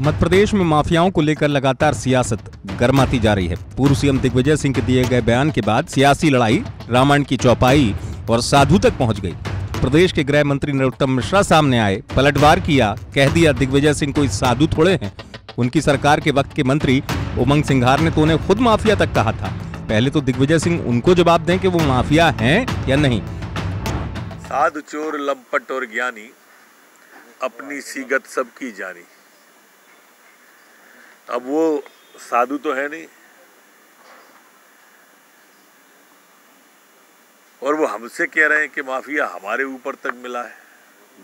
मध्य प्रदेश में माफियाओं को लेकर लगातार सियासत गर्माती जा रही है। पूर्व सीएम दिग्विजय सिंह के दिए गए बयान के बाद सियासी लड़ाई, रामायण की चौपाई और साधु तक पहुँच गई। प्रदेश के गृह मंत्री नरोत्तम मिश्रा सामने आए, पलटवार किया, कह दिया, दिग्विजय सिंह कोई साधु थोड़े हैं। उनकी सरकार के वक्त के मंत्री उमंग सिंघार ने तो उन्हें खुद माफिया तक कहा था। पहले तो दिग्विजय सिंह उनको जवाब दें कि वो माफिया हैं या नहीं। साधु चोर, लंपट और ज्ञानी, अपनी सीगत सबकी जानी। अब वो साधु तो है नहीं। और वो हमसे कह रहे हैं कि माफिया हमारे ऊपर तक मिला है।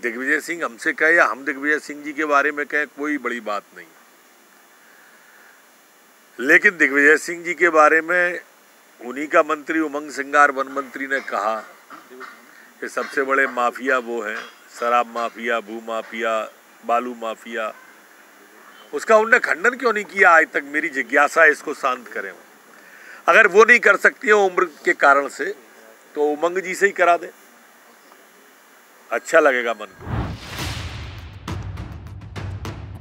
दिग्विजय सिंह हमसे कहे या हम दिग्विजय सिंह जी के बारे में कहें, कोई बड़ी बात नहीं। लेकिन दिग्विजय सिंह जी के बारे में उन्हीं का मंत्री, उमंग सिंगार वन मंत्री ने कहा कि सबसे बड़े माफिया वो हैं, शराब माफिया, भू माफिया, बालू माफिया उसका उनने खंडन क्यों नहीं किया? आज तक मेरी जिज्ञासा इसको शांत करें अगर वो नहीं कर सकती हो उम्र के कारण से तो उमंग जी से ही करा दे। अच्छा लगेगा मन को।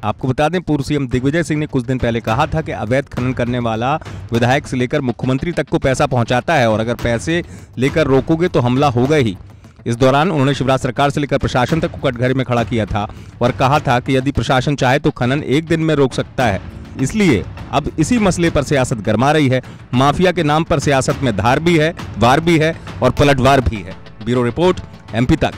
आपको बता दें, पूर्व सीएम दिग्विजय सिंह ने कुछ दिन पहले कहा था कि अवैध खनन करने वाला विधायक से लेकर मुख्यमंत्री तक को पैसा पहुंचाता है और अगर पैसे लेकर रोकोगे तो हमला होगा ही। इस दौरान उन्होंने शिवराज सरकार से लेकर प्रशासन तक को कटघरे में खड़ा किया था और कहा था कि यदि प्रशासन चाहे तो खनन एक दिन में रोक सकता है। इसलिए अब इसी मसले पर सियासत गरमा रही है। माफिया के नाम पर सियासत में धार भी है, वार भी है और पलटवार भी है। ब्यूरो रिपोर्ट एमपी तक।